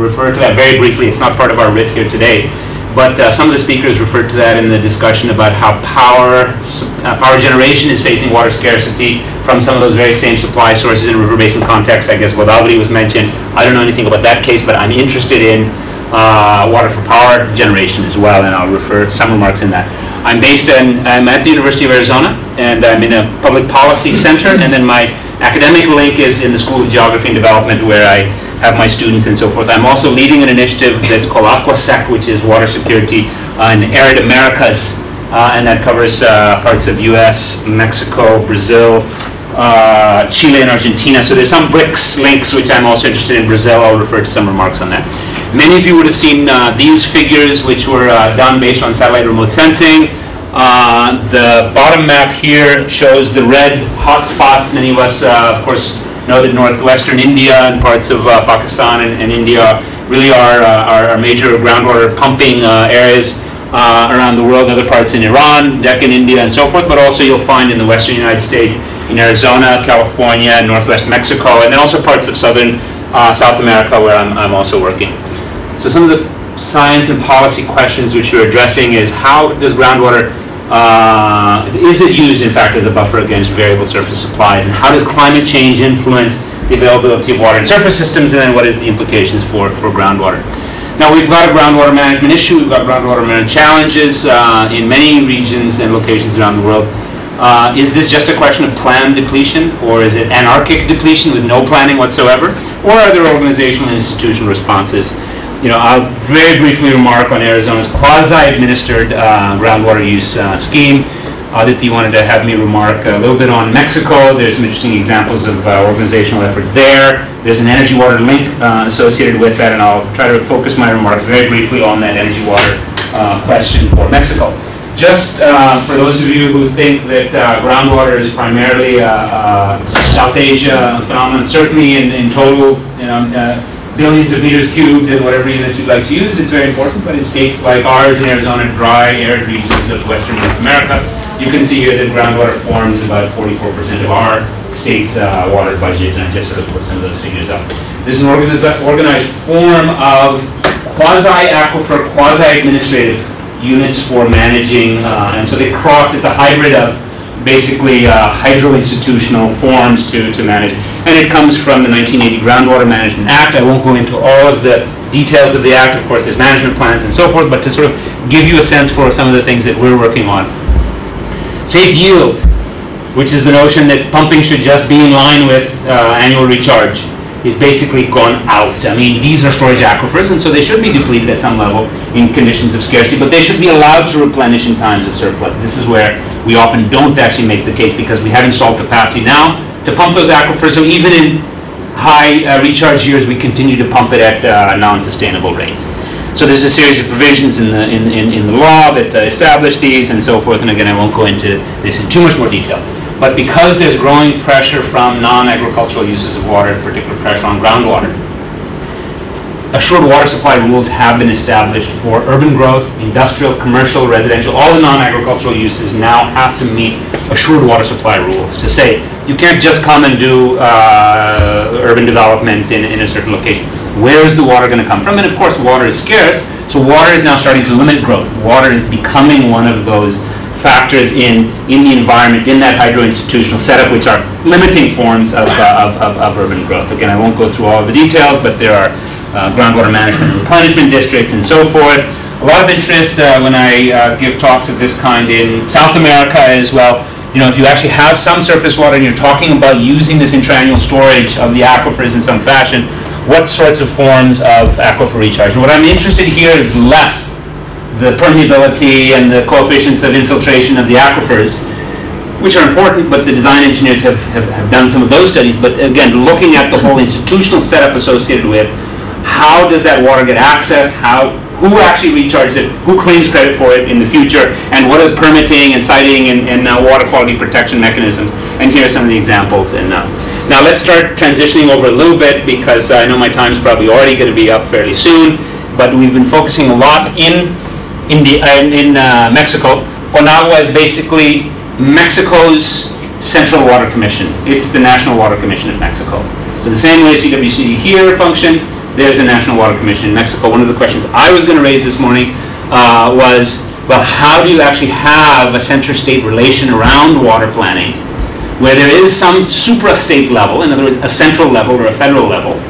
refer to that very briefly. It's not part of our writ here today. But uh, some of the speakers referred to that in the discussion about how power uh, power generation is facing water scarcity from some of those very same supply sources in river basin context. I guess Godavari was mentioned. I don't know anything about that case, but I'm interested in uh, water for power generation as well, and I'll refer some remarks in that. I'm based in, I'm at the University of Arizona, and I'm in a public policy center, and then my academic link is in the School of Geography and Development, where I have my students and so forth. I'm also leading an initiative that's called AquaSec, which is water security uh, in arid Americas, uh, and that covers uh, parts of U.S., Mexico, Brazil, uh, Chile, and Argentina. So there's some BRICS links, which I'm also interested in Brazil. I'll refer to some remarks on that. Many of you would have seen uh, these figures, which were uh, done based on satellite remote sensing. the bottom map here shows the red hotspots. Many of us, of course, know that northwestern India and parts of uh, Pakistan and, and, India really are, uh, major groundwater pumping uh, areas uh, around the world, other parts in Iran, Deccan, India, and so forth, but also you'll find in the western United States, in Arizona, California, northwest Mexico, and then also parts of southern uh, South America where I'm, I'm also working. So some of the science and policy questions which you're addressing is how does groundwater uh, is it used, in fact, as a buffer against variable surface supplies? And how does climate change influence the availability of water in surface systems? And then what is the implications for, for groundwater? Now, we've got a groundwater management issue. We've got groundwater management challenges uh, in many regions and locations around the world. Uh, is this just a question of planned depletion, or is it anarchic depletion with no planning whatsoever? Or are there organizational and institutional responses? You know, I'll very briefly remark on Arizona's quasi-administered uh, groundwater use uh, scheme. Aditi wanted to have me remark a little bit on Mexico. There's some interesting examples of uh, organizational efforts there. There's an energy water link uh, associated with that, and I'll try to focus my remarks very briefly on that energy water uh, question for Mexico. Just uh, for those of you who think that groundwater is primarily a South Asia phenomenon, certainly in, in total, you know, billions of meters cubed and whatever units you'd like to use. It's very important, but in states like ours in Arizona, dry, arid regions of western North America, you can see here that groundwater forms about 44% of our state's uh, water budget, and I just sort of put some of those figures up. This is an organized form of quasi-aquifer, quasi-administrative units for managing, uh, and so they cross, it's a hybrid of basically uh, hydro-institutional forms to, to manage. And it comes from the 1980 Groundwater Management Act. I won't go into all of the details of the act. Of course, there's management plans and so forth, but to sort of give you a sense for some of the things that we're working on. Safe yield, which is the notion that pumping should just be in line with uh, annual recharge is basically gone out. I mean, these are storage aquifers, and so they should be depleted at some level in conditions of scarcity, but they should be allowed to replenish in times of surplus. This is where we often don't actually make the case because we have installed capacity now to pump those aquifers, so even in high uh, recharge years, we continue to pump it at uh, non-sustainable rates. So there's a series of provisions in the, in, in, in the law that uh, establish these and so forth, and again, I won't go into this in too much more detail. But because there's growing pressure from non-agricultural uses of water, particular pressure on groundwater, assured water supply rules have been established for urban growth, industrial, commercial, residential, all the non-agricultural uses now have to meet assured water supply rules to say you can't just come and do uh, urban development in, in a certain location. Where is the water going to come from? And of course, water is scarce, so water is now starting to limit growth. Water is becoming one of those factors in, in the environment, in that hydro-institutional setup, which are limiting forms of, uh, of, of, of, urban growth. Again, I won't go through all of the details, but there are uh, groundwater management and replenishment districts and so forth. A lot of interest uh, when I uh, give talks of this kind in South America as well. You know, if you actually have some surface water and you're talking about using this intraannual storage of the aquifers in some fashion, what sorts of forms of aquifer recharge? And what I'm interested here is less the permeability and the coefficients of infiltration of the aquifers, which are important, but the design engineers have, have, have, done some of those studies. But again, looking at the whole institutional setup associated with how does that water get accessed, how, who actually recharges it, who claims credit for it in the future, and what are the permitting and siting and, and uh, water quality protection mechanisms. And here are some of the examples. And uh, now let's start transitioning over a little bit because I know my time is probably already going to be up fairly soon. But we've been focusing a lot in India, uh, in uh, Mexico. CONAGUA is basically Mexico's Central Water Commission. It's the National Water Commission of Mexico. So the same way CWC here functions, there's a National Water Commission in Mexico. One of the questions I was going to raise this morning uh, was, well, how do you actually have a center-state relation around water planning where there is some supra-state level, in other words, a central level or a federal level,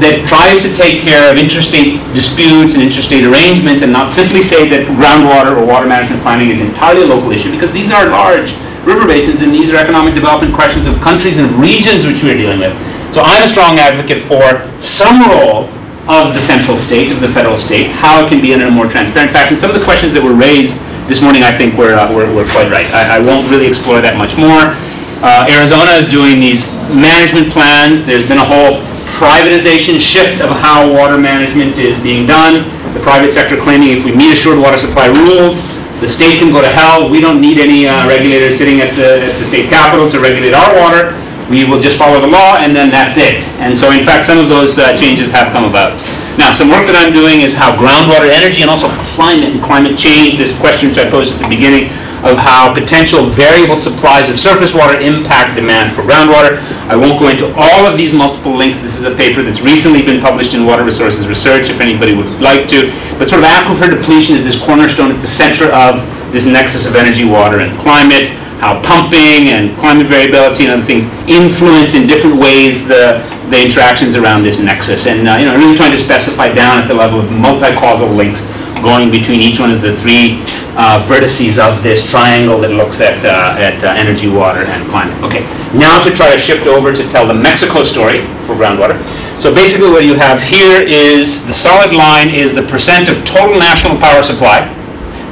that tries to take care of interstate disputes and interstate arrangements and not simply say that groundwater or water management planning is entirely a local issue because these are large river basins and these are economic development questions of countries and regions which we're dealing with. So I'm a strong advocate for some role of the central state, of the federal state, how it can be in a more transparent fashion. Some of the questions that were raised this morning I think were, uh, were, were, quite right. I, I, won't really explore that much more. Uh, Arizona is doing these management plans. There's been a whole privatization shift of how water management is being done. The private sector claiming if we meet assured water supply rules, the state can go to hell. We don't need any uh, regulators sitting at the, at the state capitol to regulate our water. We will just follow the law and then that's it. And so in fact some of those uh, changes have come about. Now some work that I'm doing is how groundwater energy and also climate and climate change, this question which I posed at the beginning, of how potential variable supplies of surface water impact demand for groundwater. I won't go into all of these multiple links. This is a paper that's recently been published in Water Resources Research, if anybody would like to. But sort of aquifer depletion is this cornerstone at the center of this nexus of energy, water, and climate, how pumping and climate variability and other things influence in different ways the, the interactions around this nexus. And uh, you know, really trying to specify down at the level of multi-causal links going between each one of the three uh, vertices of this triangle that looks at, uh, at uh, energy, water, and climate. Okay, now to try to shift over to tell the Mexico story for groundwater. So basically what you have here is the solid line is the percent of total national power supply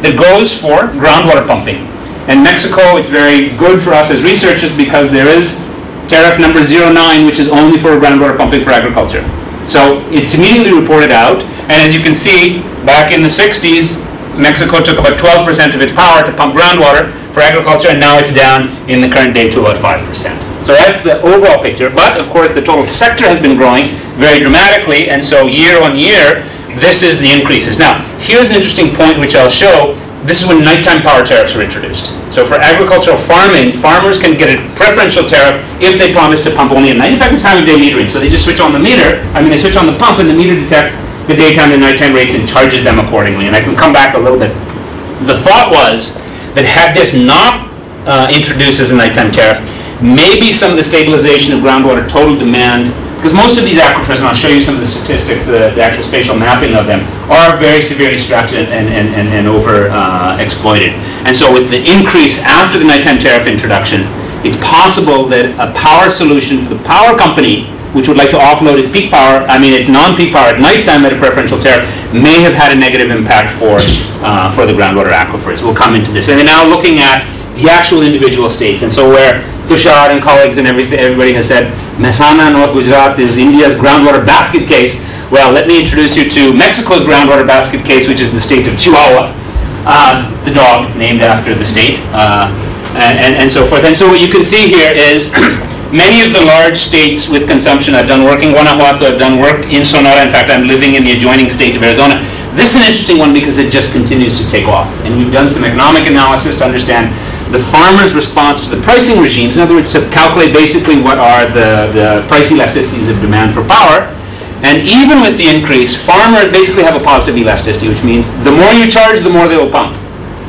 that goes for groundwater pumping. And Mexico, it's very good for us as researchers because there is tariff number 09, which is only for groundwater pumping for agriculture. So it's immediately reported out, and as you can see, back in the 60s, Mexico took about 12% of its power to pump groundwater for agriculture, and now it's down in the current day to about 5%. So that's the overall picture. But of course, the total sector has been growing very dramatically, and so year on year, this is the increases. Now, here's an interesting point which I'll show. This is when nighttime power tariffs were introduced. So for agricultural farming, farmers can get a preferential tariff if they promise to pump only at night. In fact, it's time of day metering. So they just switch on the meter, I mean, they switch on the pump and the meter detects the daytime and nighttime rates and charges them accordingly. And I can come back a little bit. The thought was that had this not uh, introduced as a nighttime tariff, maybe some of the stabilization of groundwater total demand, because most of these aquifers, and I'll show you some of the statistics, the, the actual spatial mapping of them, are very severely stretched and, and, and, and over uh, exploited. And so with the increase after the nighttime tariff introduction, it's possible that a power solution for the power company which would like to offload its peak power, I mean its non-peak power at nighttime at a preferential tariff, may have had a negative impact for, uh, for the groundwater aquifers. We'll come into this. And now looking at the actual individual states. And so where Tushar and colleagues and everything, everybody has said, Mehsana North Gujarat is India's groundwater basket case. Well, let me introduce you to Mexico's groundwater basket case, which is the state of Chihuahua, uh, the dog named after the state, uh, and, and, and so forth. And so what you can see here is many of the large states with consumption, I've done work in Guanajuato, I've done work in Sonora, in fact I'm living in the adjoining state of Arizona. This is an interesting one because it just continues to take off. And we've done some economic analysis to understand the farmer's response to the pricing regimes, in other words, to calculate basically what are the, the price elasticities of demand for power. And even with the increase, farmers basically have a positive elasticity, which means the more you charge, the more they will pump,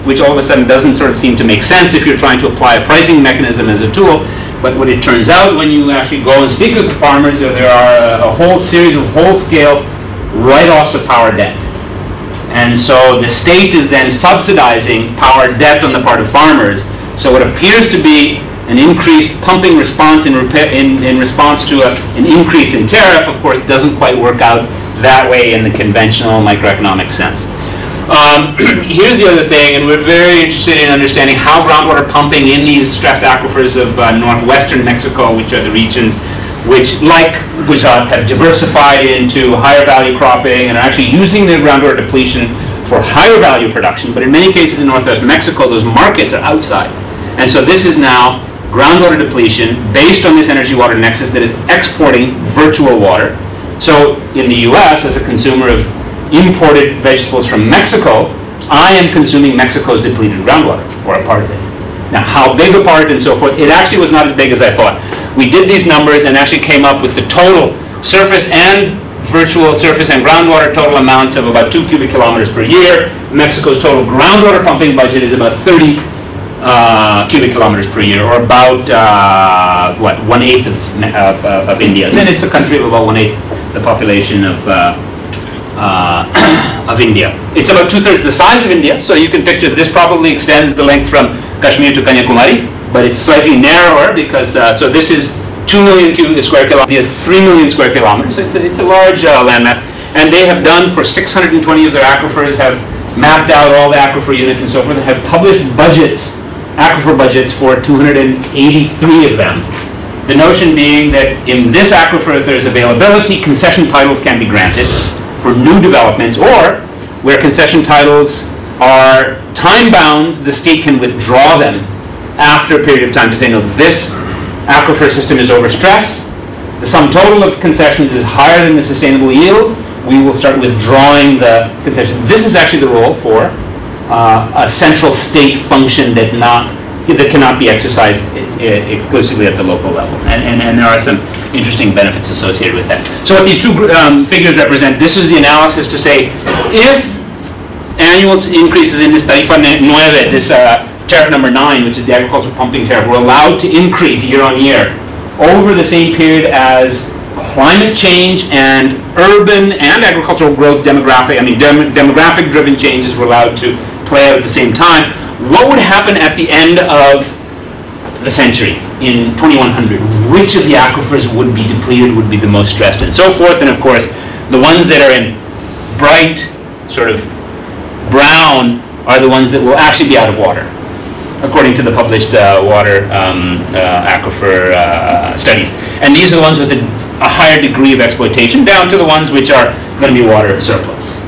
which all of a sudden doesn't sort of seem to make sense if you're trying to apply a pricing mechanism as a tool. But what it turns out when you actually go and speak with the farmers, there are a, whole series of whole-scale write-offs of power debt. And so the state is then subsidizing power debt on the part of farmers. So what appears to be an increased pumping response in, in, in response to a, an increase in tariff, of course, doesn't quite work out that way in the conventional microeconomic sense. Um, here's the other thing, and we're very interested in understanding how groundwater pumping in these stressed aquifers of uh, northwestern Mexico, which are the regions which, like Gujarat, have diversified into higher value cropping and are actually using their groundwater depletion for higher value production. But in many cases in northwest Mexico, those markets are outside. And so this is now groundwater depletion based on this energy water nexus that is exporting virtual water. So in the US, as a consumer of imported vegetables from Mexico, I am consuming Mexico's depleted groundwater, or a part of it. Now, how big a part and so forth, it actually was not as big as I thought. We did these numbers and actually came up with the total surface and virtual surface and groundwater total amounts of about 2 cubic kilometers per year. Mexico's total groundwater pumping budget is about 30 uh, cubic kilometers per year, or about, uh, what, one-eighth of, of, uh, of India's. And it's a country of about one-eighth the population of, uh, uh, of India. It's about two-thirds the size of India, so you can picture this probably extends the length from Kashmir to Kanyakumari, but it's slightly narrower because, uh, so this is 2 million cubic square kilometers, 3 million square kilometers. It's a, it's a large uh, landmass. And they have done for 620 of their aquifers, have mapped out all the aquifer units and so forth, and have published budgets, aquifer budgets for 283 of them. The notion being that in this aquifer, if there's availability, concession titles can be granted for new developments, or where concession titles are time-bound, the state can withdraw them after a period of time to say, no, this aquifer system is overstressed, the sum total of concessions is higher than the sustainable yield, we will start withdrawing the concession. This is actually the role for uh, a central state function that not that cannot be exercised exclusively at the local level. And, and, and there are some interesting benefits associated with that. So what these two um, figures represent, this is the analysis to say if annual increases in this tarifa nueve, this uh, tariff number nine, which is the agricultural pumping tariff, were allowed to increase year on year over the same period as climate change and urban and agricultural growth demographic, I mean dem demographic driven changes were allowed to play out at the same time. What would happen at the end of the century in 2100? Which of the aquifers would be depleted, would be the most stressed and so forth. And of course, the ones that are in bright sort of brown are the ones that will actually be out of water according to the published uh, water um, uh, aquifer uh, studies. And these are the ones with a, a, higher degree of exploitation, down to the ones which are going to be water surplus.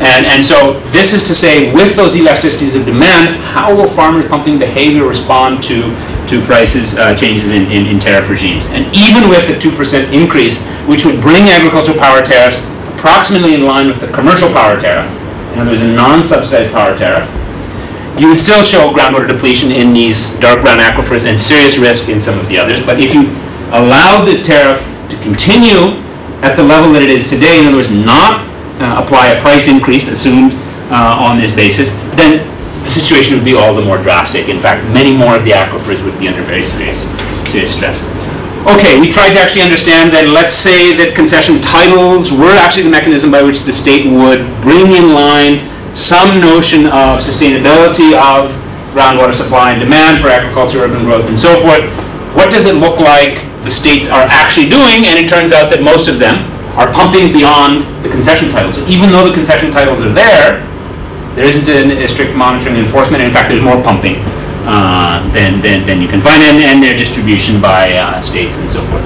And, and so this is to say, with those elasticities of demand, how will farmers' pumping behavior respond to, to prices uh, changes in, in, in tariff regimes? And even with a 2% increase, which would bring agricultural power tariffs approximately in line with the commercial power tariff, in other words, a non-subsidized power tariff, you would still show groundwater depletion in these dark brown aquifers and serious risk in some of the others. But if you allow the tariff to continue at the level that it is today, in other words, not uh, apply a price increase assumed uh, on this basis, then the situation would be all the more drastic. In fact, many more of the aquifers would be under very serious, serious stress. Okay, we tried to actually understand that let's say that concession titles were actually the mechanism by which the state would bring in line some notion of sustainability of groundwater supply and demand for agriculture, urban growth, and so forth. What does it look like the states are actually doing? And it turns out that most of them are pumping beyond the concession titles. So even though the concession titles are there, there isn't a, a strict monitoring and enforcement. In fact, there's more pumping uh, than, than, than you can find, and, and their distribution by uh, states and so forth.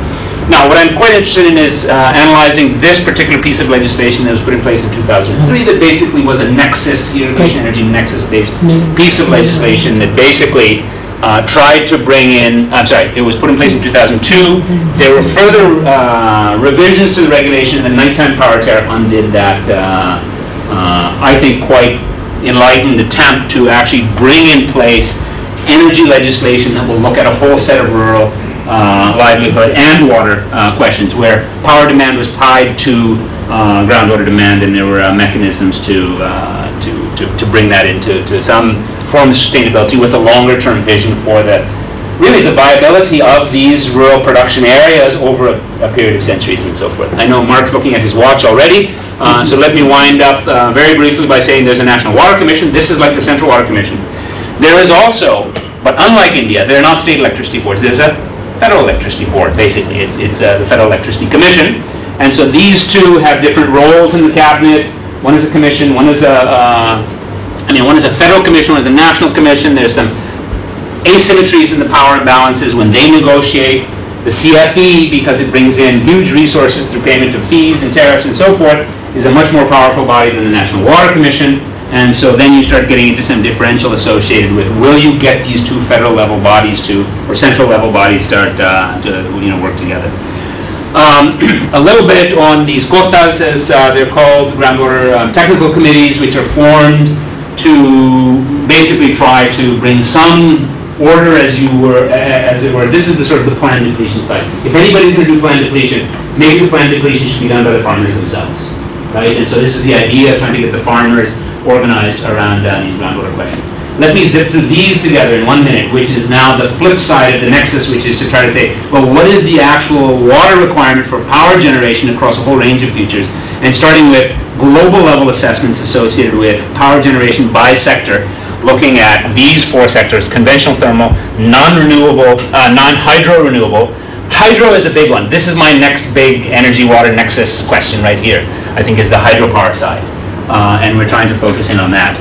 Now, what I'm quite interested in is uh, analyzing this particular piece of legislation that was put in place in 2003 that basically was a nexus, irrigation energy nexus-based piece of legislation that basically uh, tried to bring in, I'm sorry, it was put in place in 2002. There were further uh, revisions to the regulation. and The nighttime power tariff undid that, uh, uh, I think, quite enlightened attempt to actually bring in place energy legislation that will look at a whole set of rural uh, livelihood and water uh, questions where power demand was tied to uh, groundwater demand and there were uh, mechanisms to, uh, to, to, to, bring that into to some form of sustainability with a longer term vision for the really the viability of these rural production areas over a, a period of centuries and so forth. I know Mark's looking at his watch already, uh, so let me wind up very briefly by saying there's a National Water Commission. This is like the Central Water Commission. There is also, but unlike India, they're not state electricity boards. There's a Federal Electricity Board, basically. It's, it's uh, the Federal Electricity Commission. And so these two have different roles in the cabinet. One is a commission, one is a, uh, I mean, one is a federal commission, one is a national commission. There's some asymmetries in the power imbalances when they negotiate. The CFE, because it brings in huge resources through payment of fees and tariffs and so forth, is a much more powerful body than the National Water Commission. And so then you start getting into some differential associated with will you get these two federal level bodies to, or central level bodies start uh, to you know, work together. Um, a little bit on these COTAS, as uh, they're called, groundwater um, technical committees, which are formed to basically try to bring some order as you were, as it were. This is the sort of the planned depletion side. If anybody's going to do planned depletion, maybe the planned depletion should be done by the farmers themselves, right? And so this is the idea of trying to get the farmers organized around uh, these groundwater questions. Let me zip through these together in one minute, which is now the flip side of the nexus, which is to try to say, well, what is the actual water requirement for power generation across a whole range of futures? And starting with global level assessments associated with power generation by sector, looking at these four sectors, conventional thermal, non-renewable, uh, non-hydro renewable. Hydro is a big one. This is my next big energy water nexus question right here, I think is the hydropower side. Uh, and we're trying to focus in on that.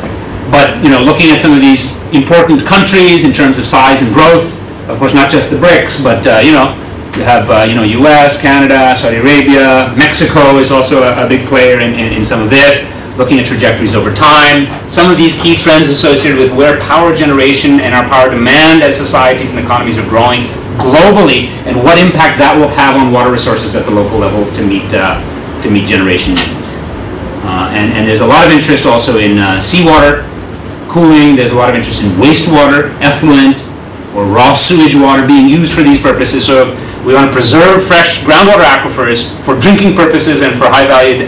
But, you know, looking at some of these important countries in terms of size and growth, of course, not just the BRICS, but, uh, you know, you have, uh, you know, U.S., Canada, Saudi Arabia, Mexico is also a, a big player in, in, in some of this looking at trajectories over time, some of these key trends associated with where power generation and our power demand as societies and economies are growing globally, and what impact that will have on water resources at the local level to meet, uh, to meet generation needs. Uh, and, and there's a lot of interest also in uh, seawater cooling, there's a lot of interest in wastewater, effluent, or raw sewage water being used for these purposes. So we want to preserve fresh groundwater aquifers for drinking purposes and for high-valued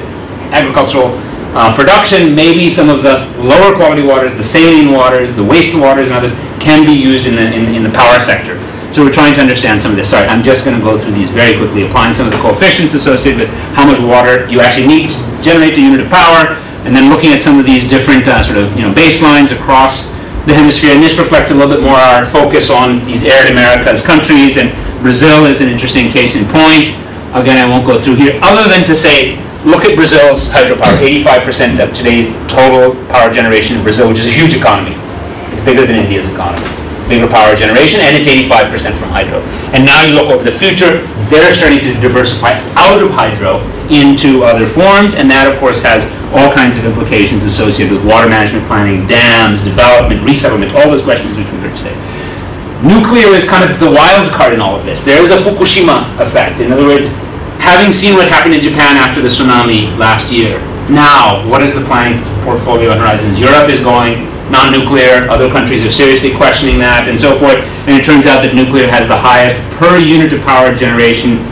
agricultural uh, production, maybe some of the lower quality waters, the saline waters, the wastewaters and others can be used in the, in, in the power sector. So we're trying to understand some of this. Sorry, I'm just going to go through these very quickly, applying some of the coefficients associated with how much water you actually need to generate the unit of power, and then looking at some of these different uh, sort of you know baselines across the hemisphere. And this reflects a little bit more our focus on these arid Americas countries, and Brazil is an interesting case in point. Again, I won't go through here, other than to say look at Brazil's hydropower. 85% of today's total power generation in Brazil, which is a huge economy. It's bigger than India's economy. Bigger power generation, and it's 85% from hydro. And now you look over the future, they're starting to diversify out of hydro into other forms, and that, of course, has all kinds of implications associated with water management planning, dams, development, resettlement, all those questions which we heard today. Nuclear is kind of the wild card in all of this. There is a Fukushima effect. In other words, having seen what happened in Japan after the tsunami last year, now, what is the planning portfolio on horizons? Europe is going non-nuclear, other countries are seriously questioning that, and so forth, and it turns out that nuclear has the highest per unit of power generation,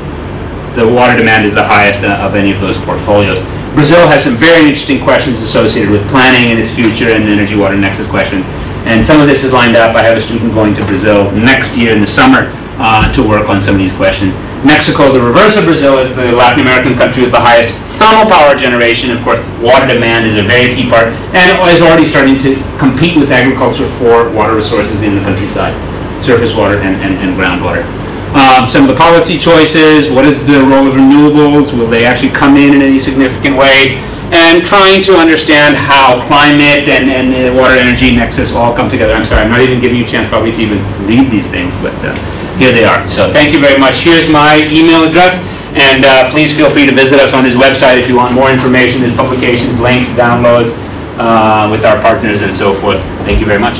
the water demand is the highest uh, of any of those portfolios. Brazil has some very interesting questions associated with planning and its future and energy water nexus questions. And some of this is lined up. I have a student going to Brazil next year in the summer uh, to work on some of these questions. Mexico, the reverse of Brazil, is the Latin American country with the highest thermal power generation. Of course, water demand is a very key part, and is already starting to compete with agriculture for water resources in the countryside, surface water and, and, and groundwater. Um, some of the policy choices, what is the role of renewables? Will they actually come in in any significant way? And trying to understand how climate and, and the water energy nexus all come together. I'm sorry, I'm not even giving you a chance probably to even read these things, but uh, here they are. So thank you very much. Here's my email address, and uh, please feel free to visit us on his website if you want more information. There's publications, links, downloads uh, with our partners and so forth. Thank you very much.